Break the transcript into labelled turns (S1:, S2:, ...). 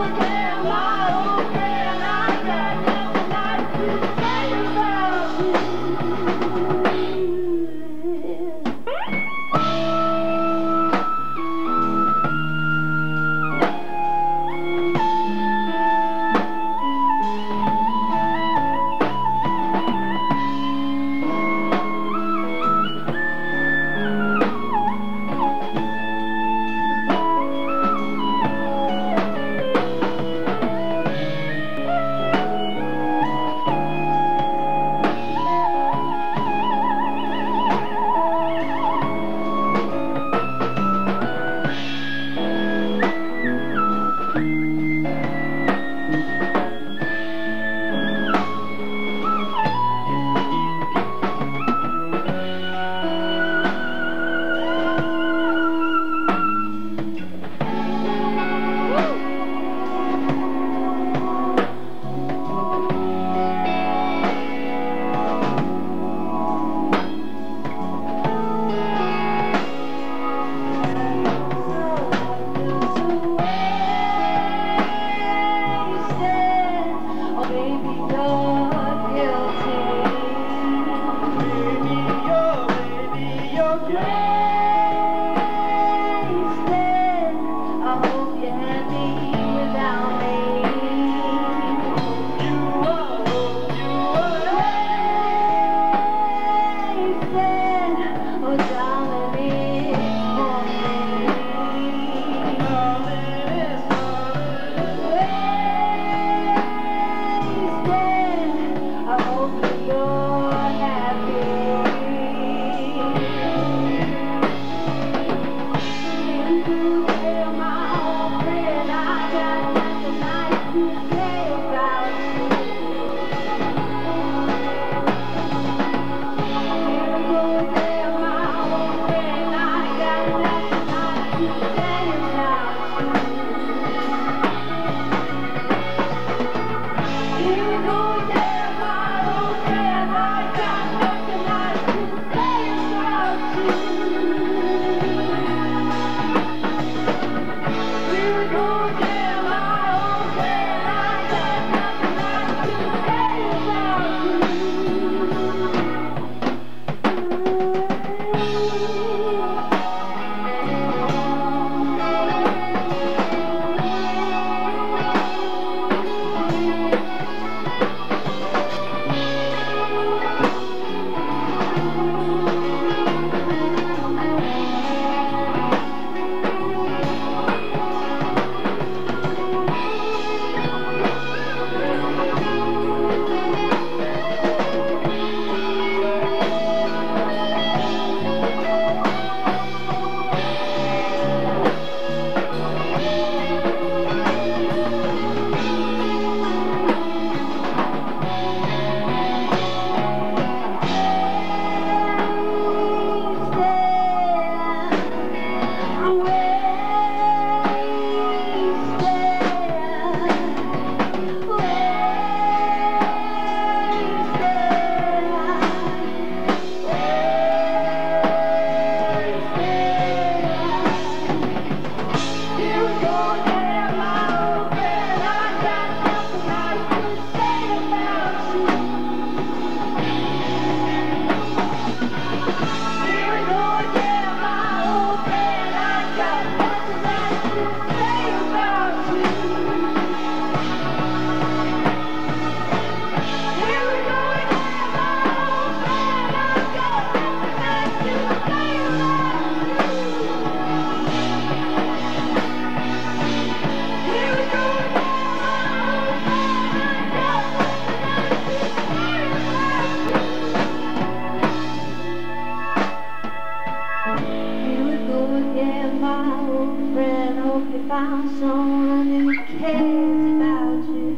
S1: All Hope you found someone who cares about you.